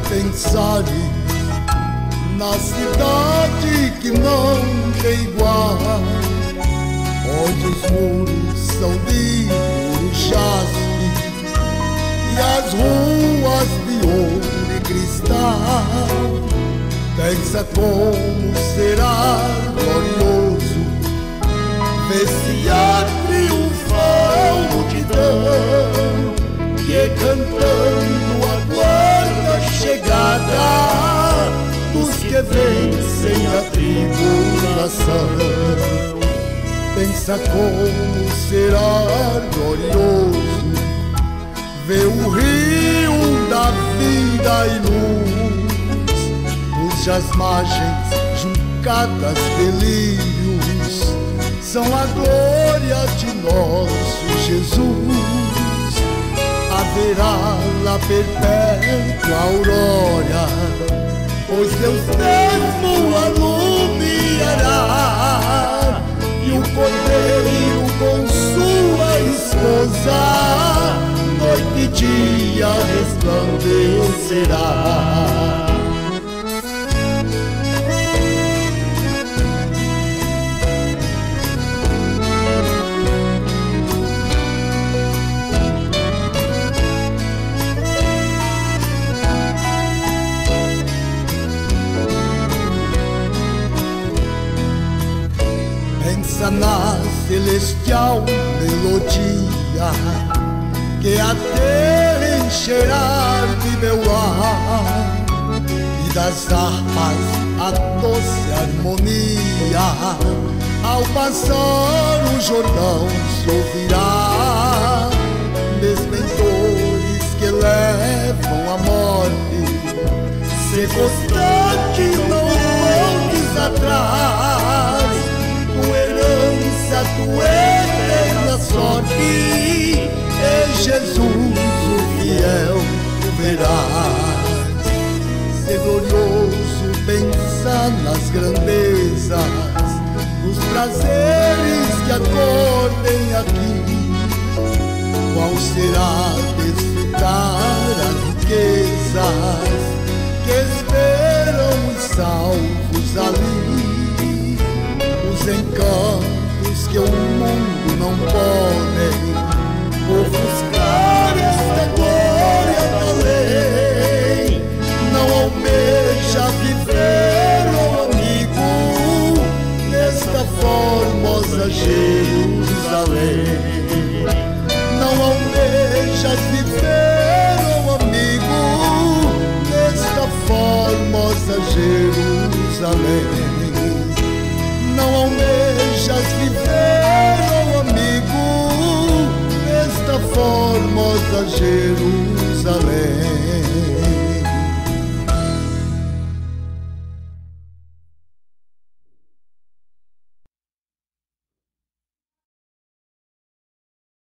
pensarem na cidade que não tem igual, onde os muros são de jaspe e as ruas de ouro e cristal. Pensa como será glorioso ver se que vencem a tribulação. Pensa como será glorioso ver o rio da vida e luz, cujas margens juncadas delírios são a glória de nosso Jesus haverá lá perpétua pois Deus mesmo alumiará, e o cordeiro com sua esposa, noite e dia resplandecerá. Pensa na celestial melodia que a terra encherá de meu ar e das harpas a doce harmonia ao passar o Jordão se ouvirá desmentores que levam a morte se constante nos prazeres que acordem aqui. Qual será desfrutar as riquezas que esperam os salvos ali? Encantos que o mundo não pode ofuscar Jerusalém não almejas viver, oh amigo, nesta formosa Jerusalém.